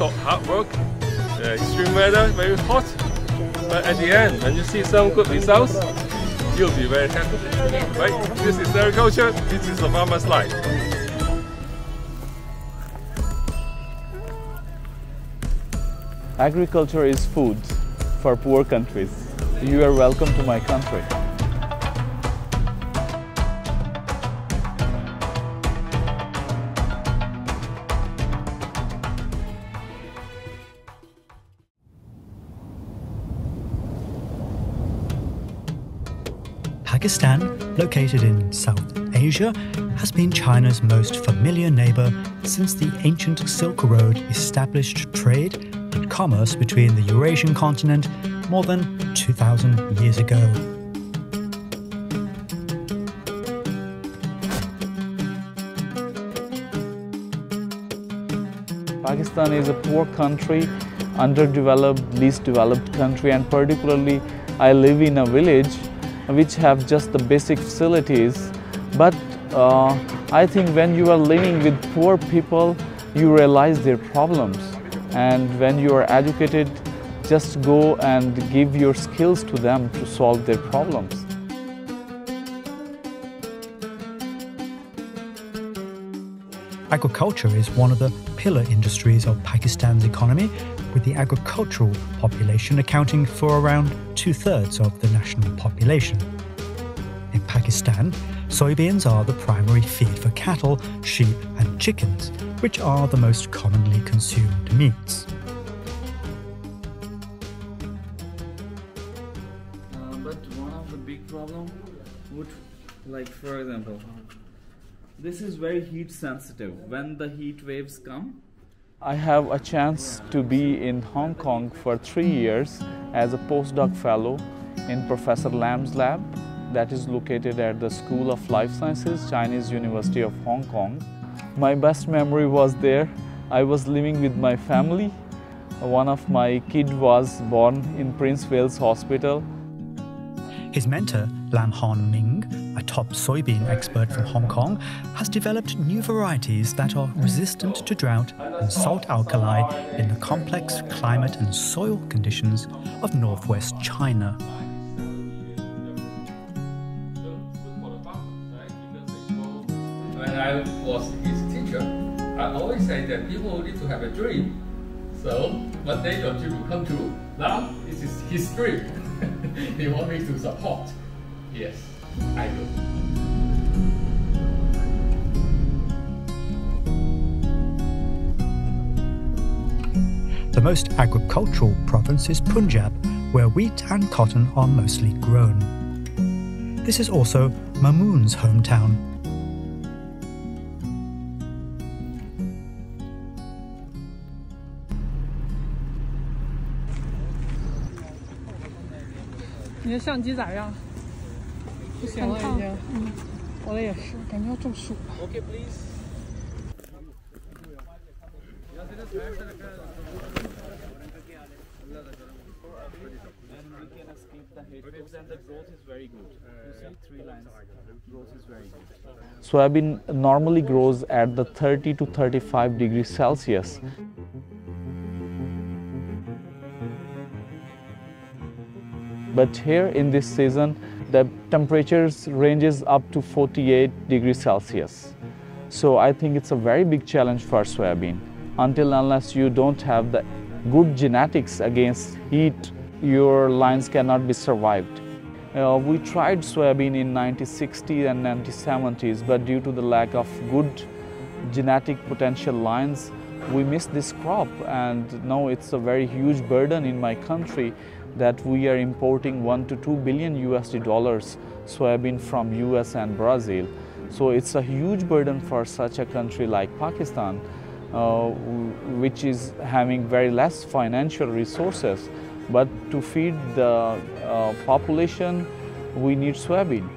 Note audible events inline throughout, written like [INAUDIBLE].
lot hard work, uh, extreme weather, very hot. But at the end, when you see some good results, you'll be very happy. Right? This is agriculture, this is the farmer's life. Agriculture is food for poor countries. You are welcome to my country. Pakistan, located in South Asia, has been China's most familiar neighbor since the ancient Silk Road established trade and commerce between the Eurasian continent more than 2,000 years ago. Pakistan is a poor country, underdeveloped, least developed country and particularly I live in a village which have just the basic facilities. But uh, I think when you are living with poor people, you realize their problems. And when you are educated, just go and give your skills to them to solve their problems. Agriculture is one of the pillar industries of Pakistan's economy, with the agricultural population accounting for around two thirds of the national population. In Pakistan, soybeans are the primary feed for cattle, sheep, and chickens, which are the most commonly consumed meats. Uh, but one of the big would, like for example, this is very heat sensitive. When the heat waves come, I have a chance to be in Hong Kong for three years as a postdoc fellow in Professor Lam's lab that is located at the School of Life Sciences, Chinese University of Hong Kong. My best memory was there. I was living with my family. One of my kid was born in Prince Wales Hospital. His mentor, Lam Hon Ming, a top soybean expert from Hong Kong, has developed new varieties that are resistant to drought and salt alkali in the complex climate and soil conditions of northwest China. When I was his teacher, I always say that people need to have a dream. So one day your dream will come true. Now this is his dream. [LAUGHS] he want me to support. Yes, I do. The most agricultural province is Punjab, where wheat and cotton are mostly grown. This is also Mamun's hometown. Okay, please. And we can escape the heat waves and the growth is very good. You see three lines, growth is very good. Soybean normally grows at the 30 to 35 degrees Celsius. But here in this season, the temperatures ranges up to 48 degrees Celsius. So I think it's a very big challenge for soybean. Until unless you don't have the good genetics against heat, your lines cannot be survived. Uh, we tried soybean in 1960s and 1970s, but due to the lack of good genetic potential lines, we missed this crop and now it's a very huge burden in my country that we are importing 1 to 2 billion USD dollars soybean from US and Brazil. So it's a huge burden for such a country like Pakistan, uh, which is having very less financial resources. But to feed the uh, population, we need soybean.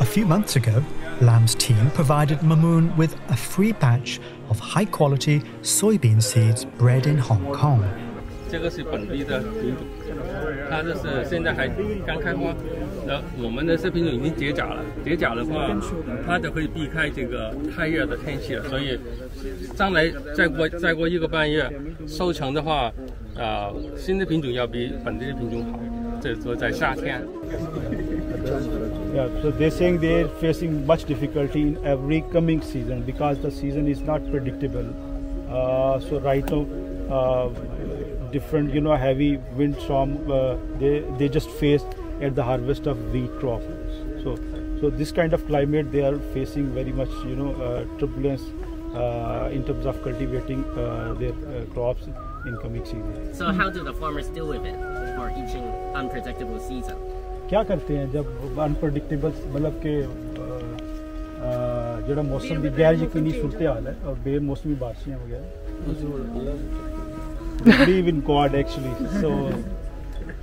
A few months ago, Lam's team provided Mamoon with a free batch of high quality soybean seeds bred in Hong Kong. 这个是本地的品种，它这是现在还刚开花。那我们的这品种已经结荚了，结荚的话，它就可以避开这个太热的天气了。所以将来再过再过一个半月，收成的话，啊，新的品种要比本地的品种好。这说在夏天。Yeah, so they're saying they're facing much difficulty in every coming season because the season is not predictable. Uh, so right now, uh, different you know heavy windstorm uh, they they just face at the harvest of wheat crop. So so this kind of climate they are facing very much you know uh, turbulence uh, in terms of cultivating uh, their uh, crops in coming season. So how do the farmers deal with it for each unpredictable season? क्या करते हैं जब unpredictable मतलब के uh, जो मौसम की गैर यकीनी सूरत हाल है और बेमौसमी बारिशें वगैरह। they believe in God actually. So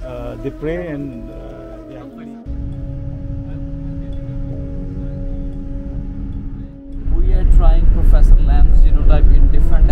uh, they pray and uh, yeah. We are trying Professor Lam's genotype in different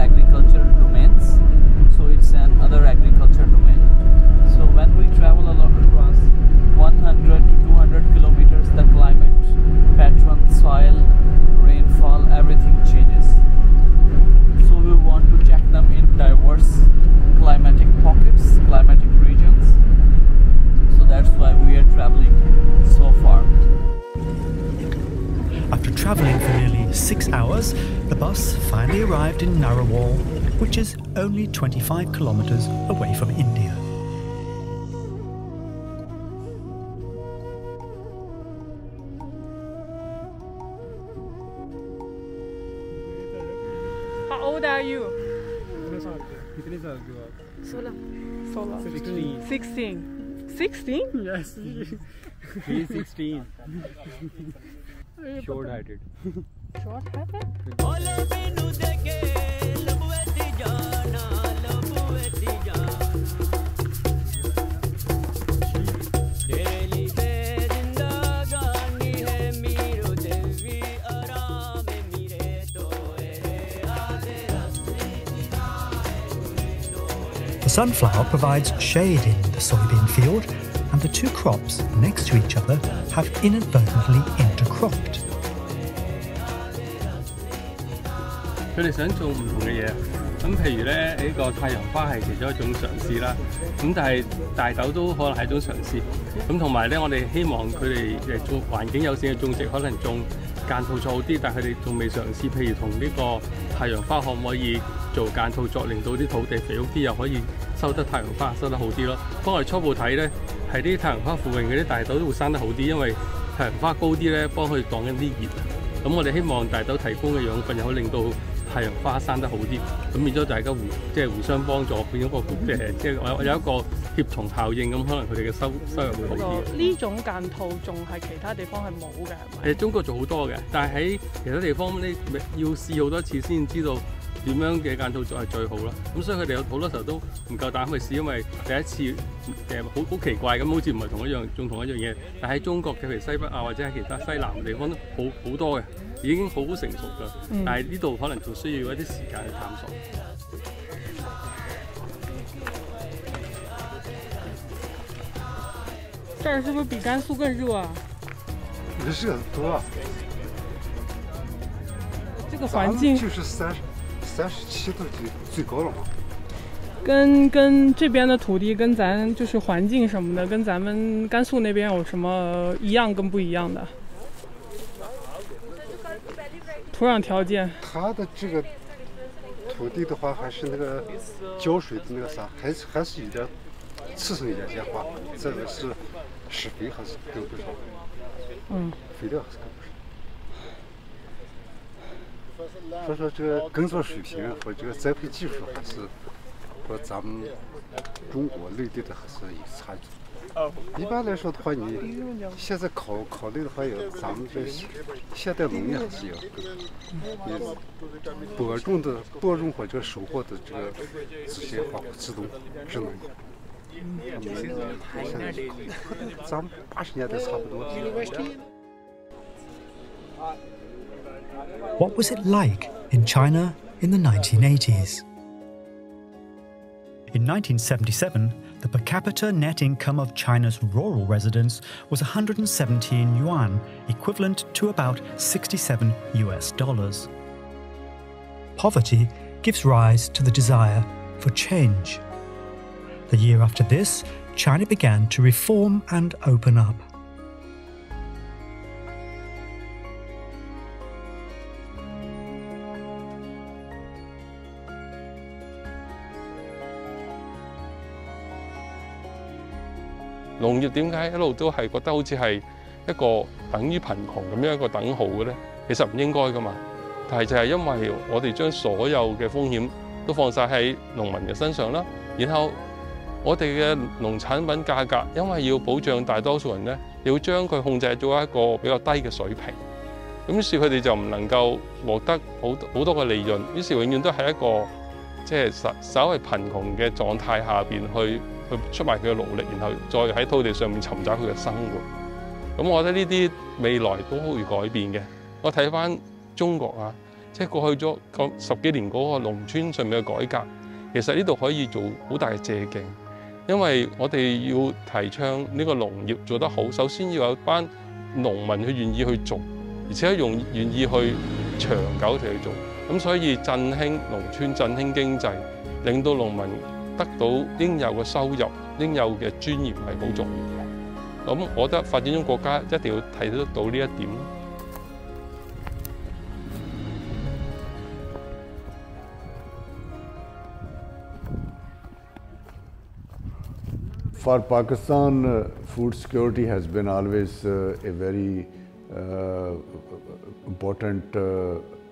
25 kilometers away from India. How old are you? 16. 16. 16? 16? Yes. He's 16. Short headed. Short headed? sunflower provides shade in the soybean field, and the two crops next to each other have inadvertently intercropped. 佢哋想做唔同嘅嘢， 咁譬如咧呢個太陽花係其中一種嘗試啦。咁但係大豆都可能係一種嘗試。咁同埋咧，我哋希望佢哋誒種環境友善嘅種植，可能種間套作好啲，但係佢哋仲未嘗試，譬如同呢個太陽花可唔可以做間套作，令到啲土地肥沃啲，又可以收得太陽花收得好啲咯。不過我哋初步睇咧，係啲太陽花附近嗰啲大豆都會生得好啲，因為太陽花高啲咧，幫佢擋緊啲熱。咁我哋希望大豆提供嘅養分又可以令到太陽花生得好啲，咁變咗大家互即係互相幫助，變咗個誒即係有有一個協同效應，咁可能佢哋嘅收收入會好啲。呢種間套仲係其他地方係冇嘅，係咪？誒中國做好多嘅，但係喺其他地方你要試好多次先知道點樣嘅間套做係最好啦。咁所以佢哋有好多時候都唔夠膽去試，因為第一次誒好好奇怪咁，好似唔係同一樣仲同一樣嘢。但喺中國嘅譬如西北啊，或者喺其他西南嘅地方都好好多嘅，已經好成熟㗎。嗯、但係呢度可能仲需要一啲時間去探索。这儿是不是比甘肃更热啊？热多了。这个环境就是三十三十七度最最高了嘛。跟跟这边的土地跟咱就是环境什么的，跟咱们甘肃那边有什么一样跟不一样的？土壤条件。它的这个土地的话，还是那个浇水的那个啥，还是还是有点次生一点变化。这个是施肥还是跟不上？嗯。肥料还是跟不上。所以说这个耕作水平和这个栽培技术还是和咱们中国内地的还是有差距。一般来说的话，你现在考考虑的话，有咱们这现代农业还是有，你播种的播种或者收获的这个机械化、自动智能。现在考虑，咱们八十年代差不多。 What was it like in China in the 1980s? In 1977, the per capita net income of China's rural residents was 117 yuan, equivalent to about 67 US dollars. Poverty gives rise to the desire for change. The year after this, China began to reform and open up. 農業點解一路都係覺得好似係一個等於貧窮咁樣一個等號嘅咧？其實唔應該噶嘛。但係就係因為我哋將所有嘅風險都放晒喺農民嘅身上啦，然後我哋嘅農產品價格因為要保障大多數人咧，要將佢控制咗一個比較低嘅水平，咁於是佢哋就唔能夠獲得好好多嘅利潤，於是永遠都係一個即係稍稍為貧窮嘅狀態下邊去。去出賣佢嘅勞力，然後再喺土地上面尋找佢嘅生活。咁我覺得呢啲未來都會改變嘅。我睇翻中國啊，即係過去咗十幾年嗰個農村上面嘅改革，其實呢度可以做好大嘅借鏡，因為我哋要提倡呢個農業做得好，首先要有班農民去願意去做，而且用願意去長久地去做。咁所以振興農村、振興經濟，令到農民得到應有嘅收入、應有嘅尊嚴係好重要嘅。咁我覺得發展中國家一定要睇得到呢一點。For Pakistan, food security has been always a very important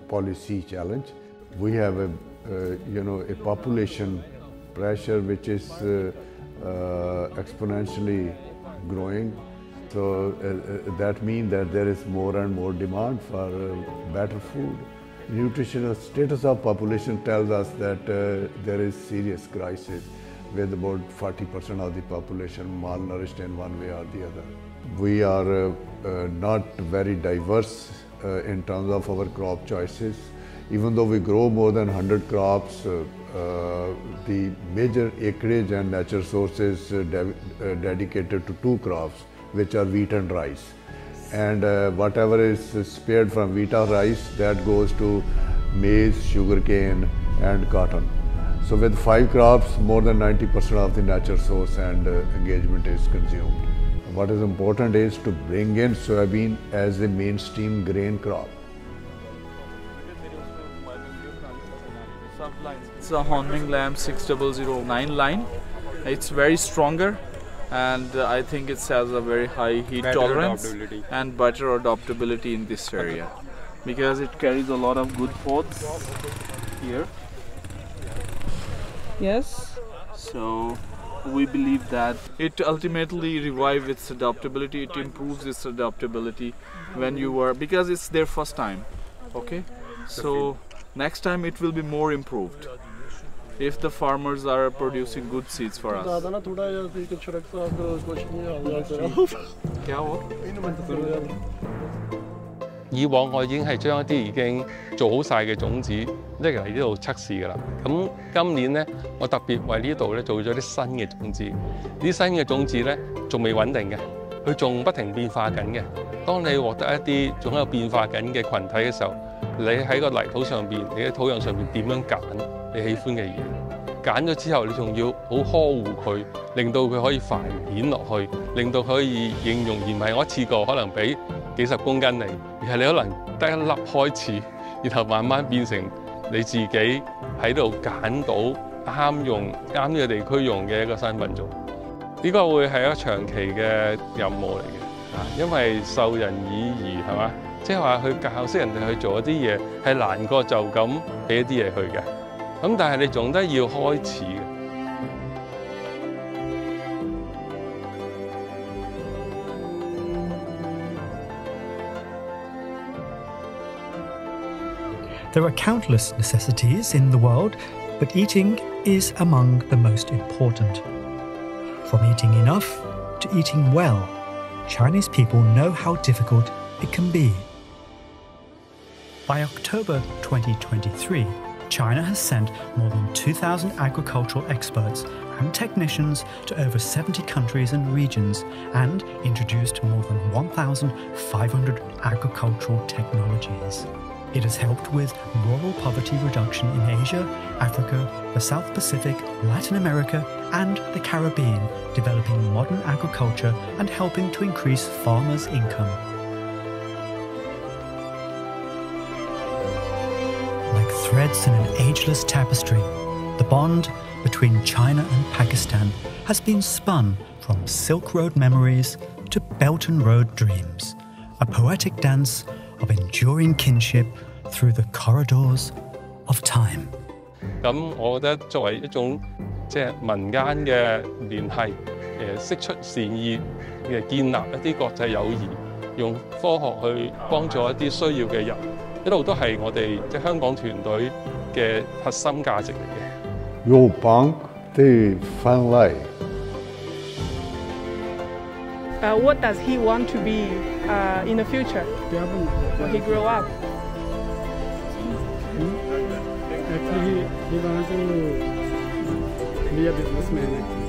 policy challenge. We have a, you know, a population pressure which is uh, uh, exponentially growing. So uh, that means that there is more and more demand for better food. Nutritional status of population tells us that there is serious crisis with about 40% of the population malnourished in one way or the other. We are uh, uh, not very diverse uh, in terms of our crop choices. Even though we grow more than 100 crops, uh, the major acreage and natural sources uh, de uh, dedicated to two crops, which are wheat and rice. And whatever is spared from wheat or rice, that goes to maize, sugarcane, and cotton. So with five crops, more than 90% of the natural source and uh, engagement is consumed. What is important is to bring in soybean as a mainstream grain crop. It's a Honming Lam 6009 line. It's very stronger and uh, I think it has a very high heat better tolerance and better adaptability in this area because it carries a lot of good pods here. Yes. So we believe that it ultimately revives its adaptability, it improves its adaptability when you were because it's their first time. Okay? So next time it will be more improved if the farmers are producing good seeds for us. क्या हुआ? 以往我已经系将一啲已经做好晒嘅种子拎嚟呢度测试㗎啦。咁今年咧，我特别为呢度咧做咗啲新嘅种子。啲新嘅种子咧仲未稳定嘅，佢仲不停变化紧嘅。当你获得一啲仲喺度变化紧嘅群体嘅时候，你喺个泥土上边，你喺土壤上边点样拣 你喜歡嘅嘢？揀咗之後，你仲要好呵護佢，令到佢可以繁衍落去，令到佢可以應用，而唔係我一次過可能俾幾十公斤你，而係你可能得一粒開始，然後慢慢變成你自己喺度揀到啱用、啱呢個地區用嘅一個新品種。呢個會係一個長期嘅任務嚟嘅，啊，因為授人以漁係嘛？即係話去教識人哋去做一啲嘢，係難過就咁俾一啲嘢佢嘅。咁但系你总得要开始嘅。There are countless necessities in the world, but eating is among the most important. From eating enough to eating well, Chinese people know how difficult it can be. By October 2023, China has sent more than 2,000 agricultural experts and technicians to over 70 countries and regions and introduced more than 1,500 agricultural technologies. It has helped with rural poverty reduction in Asia, Africa, the South Pacific, Latin America, and the Caribbean, developing modern agriculture and helping to increase farmers' income. threads in an ageless tapestry, the bond between China and Pakistan has been spun from Silk Road memories to Belt and Road dreams, a poetic dance of enduring kinship through the corridors of time. 一路都係我哋即係香港團隊嘅核心價值嚟嘅。用幫地翻嚟。Uh, what does he want to be uh, in the future when he grow up? Actually, he, he wants to be a businessman.